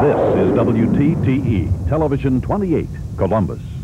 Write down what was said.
This is WTTE, Television 28, Columbus.